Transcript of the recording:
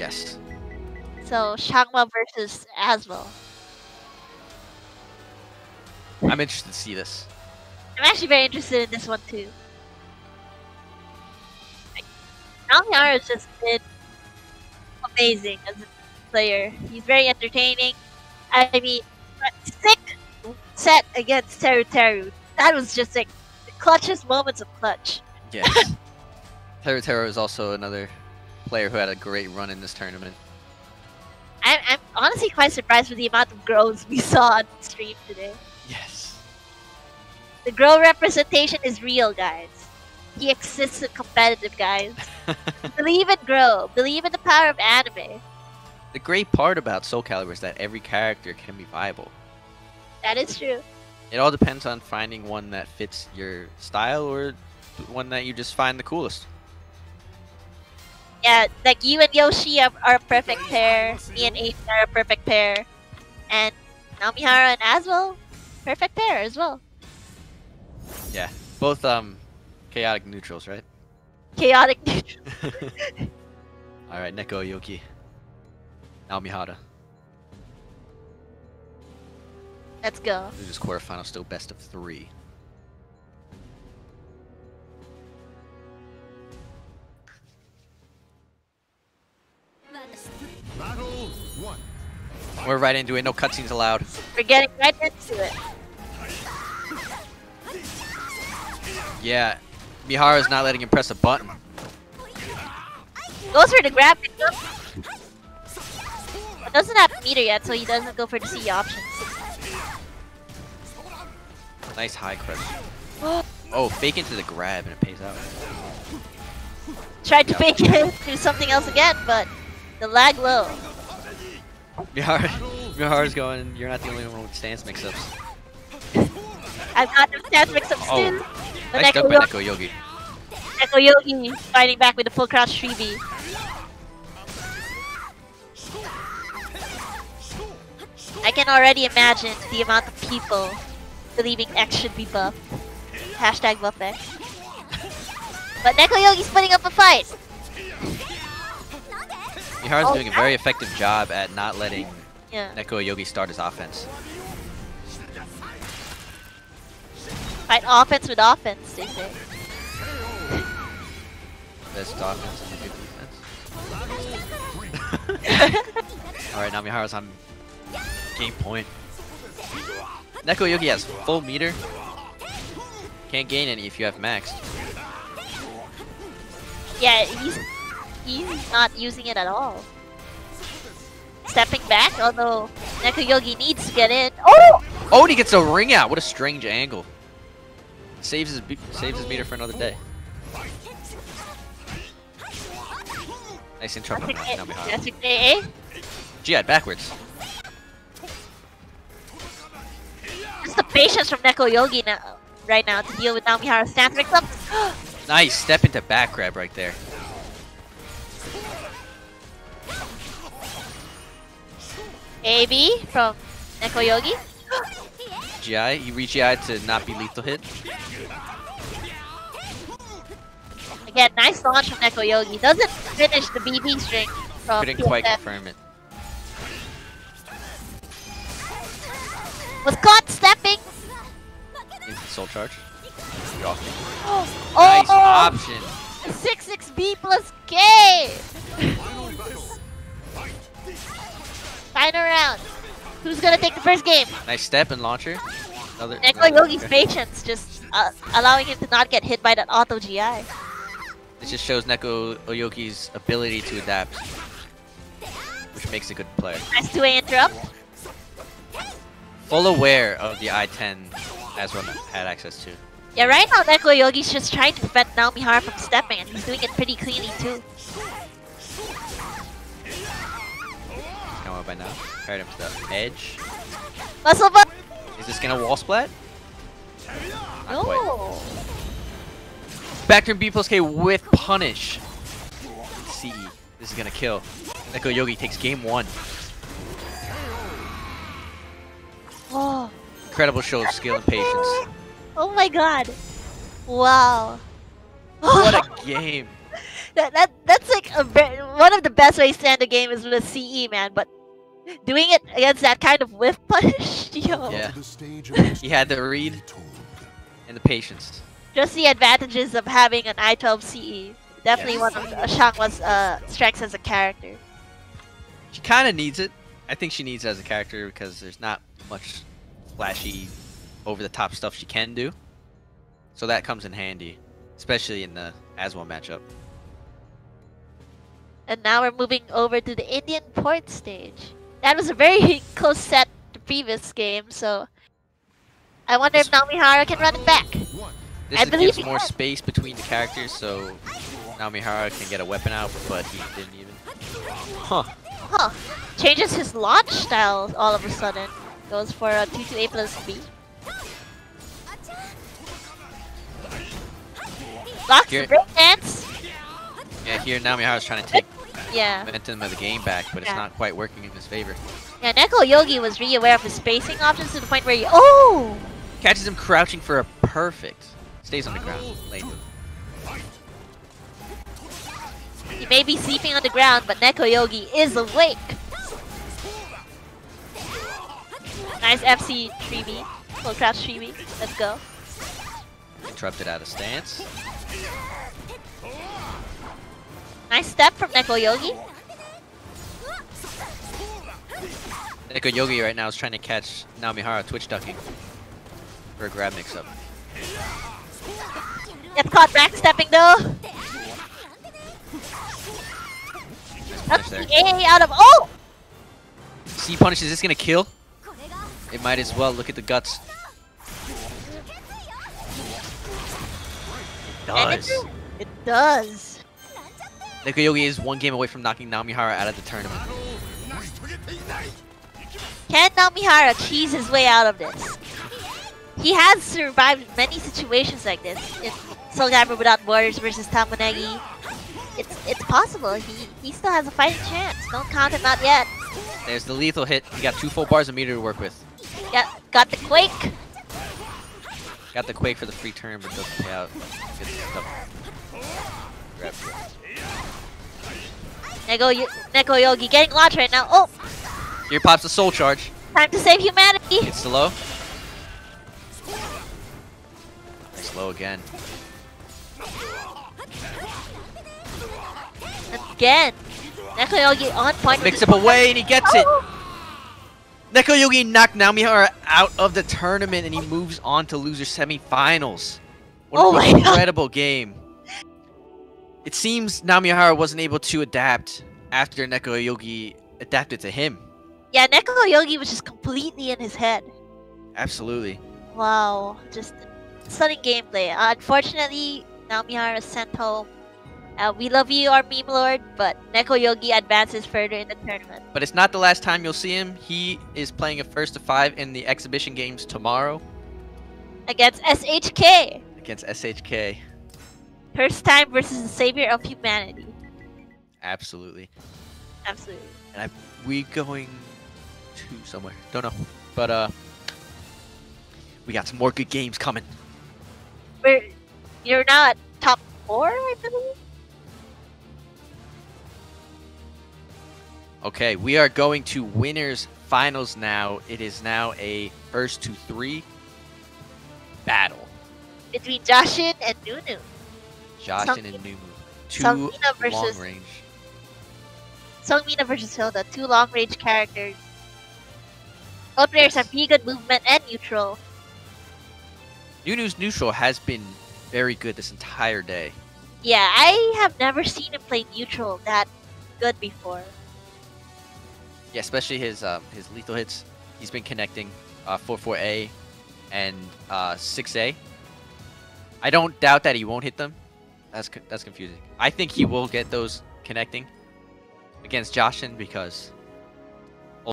Yes. So Xianghua versus Azwel. I'm interested to see this. I'm actually very interested in this one too. Like, Nao Mihara has just been amazing as a player. He's very entertaining. I mean, sick set against Teru Teru. That was just like the clutchest moments of clutch. Yes. Teru Teru is also another player who had a great run in this tournament. I'm, I'm honestly quite surprised with the amount of girls we saw on stream today. Yes. The girl representation is real, guys. He exists in competitive, guys. Believe in girl. Believe in the power of anime. The great part about Soul Calibur is that every character can be viable. That is true. It all depends on finding one that fits your style or one that you just find the coolest. Yeah, like you and Yoshi are, are a perfect pair. Me and Aiden are a perfect pair. And Nao Mihara and Azwel, perfect pair as well. Yeah, both um chaotic neutrals, right? Chaotic neutrals. All right, Neko Oyogi. Naomihara. Let's go. This is quarterfinal, still best of three. We're right into it. No cutscenes allowed. We're getting right into it. Yeah, Mihara's not letting him press a button. Goes for the grab. But doesn't have meter yet, so he doesn't go for the C options. Nice high crush. Oh, fake into the grab and it pays out. Tried to fake it, do something else again, but the lag low. Mihara, Mihara's going, you're not the only one with stance mix-ups. I've got the stance mix-ups Oh, too. But Nice Neko, Neko Yogi. Neko Yogi fighting back with the full crouch 3B. I can already imagine the amount of people believing X should be buffed. Hashtag buff X. But Neko Yogi's putting up a fight. Mihara's Oh, doing a very effective job at not letting Yeah. Neko Yogi start his offense. Fight offense with offense, they say. Best offense and good defense. Alright, now Mihara's on game point. Neko Yogi has full meter. Can't gain any if you have maxed. Yeah, he's he's not using it at all. Stepping back, although Neko Yogi needs to get in. Oh! Oh, and he gets a ring out. What a strange angle. Saves his saves his meter for another day. Nice intro from Classic A- Namihara. classic AA. Jihad backwards. Just the patience from Neko Yogi now, right now to deal with Nao Mihara's stance mix up. Nice step into back grab right there. AB from Neko Yogi. GI, you reach GI to not be lethal hit. Again, nice launch from Neko Yogi. Doesn't finish the BB string from Couldn't quite confirm it. Was caught stepping. Into soul charge. Get off. Oh, Nice oh, oh. option. 66B plus K. Final round. Who's gonna take the first game? Nice step and launcher. Another. Neko Yogi's patience, just uh, allowing him to not get hit by that auto GI. This just shows Neko Oyogi's ability to adapt, which makes a good player. Nice 2A interrupt. Full aware of the I-10 as one had access to. Yeah, right now Neko Yogi's just trying to prevent Nao Mihara from stepping, and he's doing it pretty cleanly too. On by now. Carried him to the edge. Muscle butt. Is this gonna wall splat? Not quite. No. Back to B plus K with punish. CE. This is gonna kill. Neko Yogi takes game one. Oh. Incredible show of skill and patience. Oh my god. Wow. What a game. that, that that's like a one of the best ways to end a game is with a CE, man. But doing it against that kind of whiff punish, yo, Yeah. To the stage He had the read and the patience. just the advantages of having an I-12 CE. Definitely Yes. one of uh, Xianghua's uh, strengths as a character. She kind of needs it. I think she needs it as a character because there's not much flashy, over-the-top stuff she can do. So that comes in handy, especially in the Azwel matchup. And now we're moving over to the Indian port stage. That was a very close set to previous game, so I wonder if Nao Mihara can run it back. One. This I believe gives more can. space between the characters, so Nao Mihara can get a weapon out, but he didn't even. Huh. Huh. Changes his launch style all of a sudden. Goes for a 2 to A plus B. Blocks the Here- break dance. Yeah, here Nao Mihara's trying to take Yeah. momentum of the game back, but it's not quite working in his favor. Yeah, Neko Yogi was really aware of his spacing options to the point where he. Oh! Catches him crouching for a perfect. Stays on the ground. Late. He may be sleeping on the ground, but Neko Yogi is awake. Nice FC 3B. Full crouch 3B. Let's go. Interrupted out of stance. Nice step from Neko Yogi. Neko Yogi right now is trying to catch Nao Mihara twitch ducking for a grab mix up. Gets caught backstepping though. Nice That's the. A out of. Oh! C punish, is this gonna kill? It might as well. Look at the guts. It does. it does. Neko Yogi is one game away from knocking Nao Mihara out of the tournament. Can Nao Mihara cheese his way out of this? He has survived many situations like this. In Soul Calibur Without Borders versus Tamunegi. It's it's possible. He he still has a fighting chance. Don't count him out yet. There's the lethal hit. He got two full bars of meter to work with. Yeah, got the quake. Got the quake for the free turn, but doesn't pay out. Good stuff. Grab. Neko, Neko Yogi getting launched right now. Oh, Here pops a soul charge. time to save humanity. It's slow. Slow again. Again. Neko Yogi on point. Mix up away and he gets it. Oh! Neko Yogi knocked Nao Mihara out of the tournament and he moves on to loser semifinals. What Oh an my God. incredible game. It seems Namihara wasn't able to adapt after Neko Yogi adapted to him. Yeah, Neko Yogi was just completely in his head. Absolutely. Wow, just stunning gameplay. Uh, unfortunately, Namihara is sent home. Uh, we love you, our meme lord, but Neko Yogi advances further in the tournament. But it's not the last time you'll see him. He is playing a first to five in the exhibition games tomorrow Against SHK! against SHK. First time versus the savior of humanity. Absolutely. Absolutely. And I, we going to somewhere? Don't know. But uh we got some more good games coming. We're, you're now at top four, I believe? Okay, we are going to winners finals now. It is now a first to three battle. Between Jashin and Nunu. Joshin and Nunu. Two versus- long range. Seong Mi-na versus Hilda, two long range characters. Both players have pretty good movement and neutral. Nunu's neutral has been very good this entire day. Yeah, I have never seen him play neutral that good before. Yeah, especially his um, his lethal hits. He's been connecting uh, 4-4A and uh, 6A. I don't doubt that he won't hit them. That's that's confusing. I think he will get those connecting against Joshin because